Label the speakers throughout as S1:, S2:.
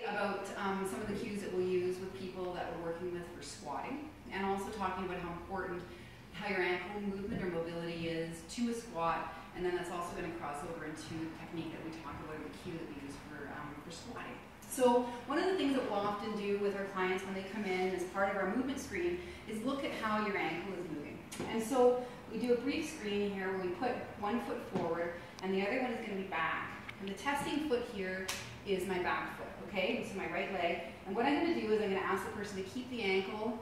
S1: about um, some of the cues that we'll use with people that we're working with for squatting, and also talking about how important how your ankle movement or mobility is to a squat, and then that's also going to cross over into the technique that we talk about, or the cue that we use for, um, for squatting. So one of the things that we'll often do with our clients when they come in as part of our movement screen is look at how your ankle is moving. And so we do a brief screen here where we put one foot forward and the other one is going to be back. And the testing foot here is my back foot, okay? Is my right leg. And what I'm going to do is I'm going to ask the person to keep the ankle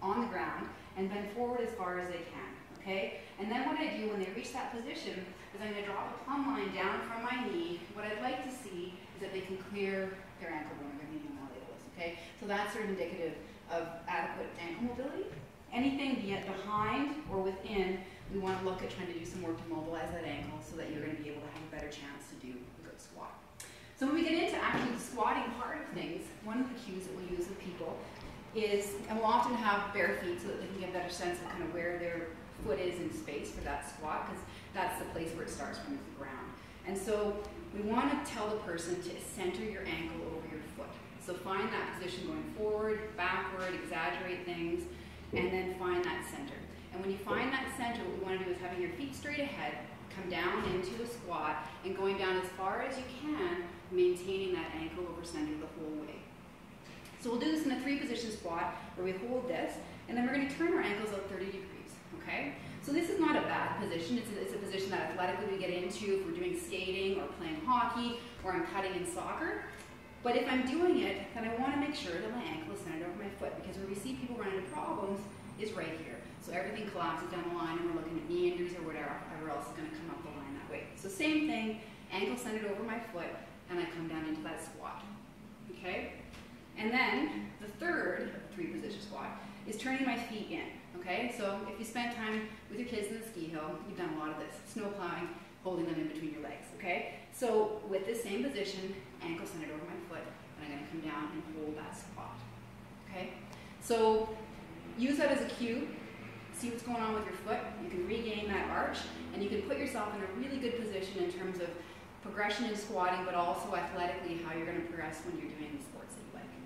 S1: on the ground and bend forward as far as they can, okay? And then what I do when they reach that position is I'm going to drop a plumb line down from my knee. What I'd like to see is that they can clear their ankle bone, their medial malleolus, okay? So that's sort of indicative of adequate ankle mobility. Anything be it behind or within, we want to look at trying to do some work to mobilize that ankle so that you're going to be able to have a better chance to do. So when we get into actually the squatting part of things, one of the cues that we'll use with people is, and we'll often have bare feet so that they can get a better sense of kind of where their foot is in space for that squat, because that's the place where it starts from the ground. And so we want to tell the person to center your ankle over your foot. So find that position going forward, backward, exaggerate things, and then find that center. And when you find that center, what we want to do is having your feet straight ahead, come down into a squat, and going down as far as you can, maintaining that ankle over center the whole way. So we'll do this in a three position squat where we hold this, and then we're going to turn our ankles out 30 degrees, okay? So this is not a bad position. It's a, it's a position that athletically we get into if we're doing skating or playing hockey or I'm cutting in soccer. But if I'm doing it, then I want to make sure that my ankle is centered over my foot because where we see people run into problems is right here. So everything collapses down the line and we're looking at knee injuries or whatever, else is going to come up the line that way. So same thing, ankle centered over my foot and I come down into that squat. Okay? And then the third three position squat is turning my feet in. Okay, so if you spent time with your kids in the ski hill, you've done a lot of this. Snow plowing, holding them in between your legs. Okay, so with this same position, ankle centered over my foot, and I'm going to come down and hold that squat. Okay, so use that as a cue. See what's going on with your foot. You can regain that arch, and you can put yourself in a really good position in terms of progression in squatting, but also athletically how you're going to progress when you're doing the sports that you